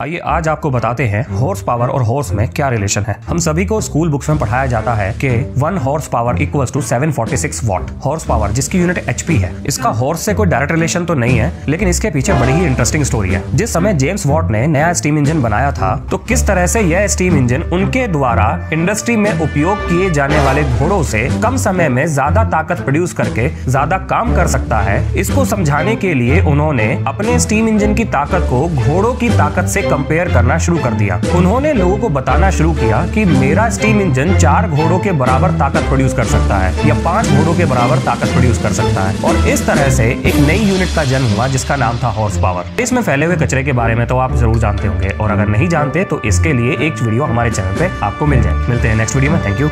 आइए आज आपको बताते हैं हॉर्स पावर और हॉर्स में क्या रिलेशन है। हम सभी को स्कूल बुक्स में पढ़ाया जाता है कि one horse power equals to 746 watt horse power जिसकी यूनिट एचपी है। इसका हॉर्स से कोई डायरेक्ट रिलेशन तो नहीं है, लेकिन इसके पीछे बड़ी ही इंटरेस्टिंग स्टोरी है। जिस समय जेम्स वॉट ने नया स्टीम इंजन बनाया था तो किस तरह से यह स्टीम इंजन उनके द्वारा इंडस्ट्री में उपयोग किए जाने वाले घोड़ों से कम समय में ज़्यादा ताकत प्रोड्यूस करके ज़्यादा काम कर सकता है, इसको समझाने के लिए उन्होंने अपने स्टीम इंजन की ताकत को घोड़ों की ताकत से कंपेयर करना शुरू कर दिया। उन्होंने लोगों को बताना शुरू किया कि मेरा स्टीम इंजन चार घोड़ों के बराबर ताकत प्रोड्यूस कर सकता है, या पाँच घोड़ों के बराबर ताकत प्रोड्यूस कर सकता है। और इस तरह से एक नई यूनिट का जन्म हुआ, जिसका नाम था हॉर्स पावर इसमें फैले हुए कचरे के बारे में तो आप ज़रूर जानते होंगे, और अगर नहीं जानते तो इसके लिए एक वीडियो हमारे चैनल पे आपको मिल जाए। मिलते हैं नेक्स्ट वीडियो में। Thank you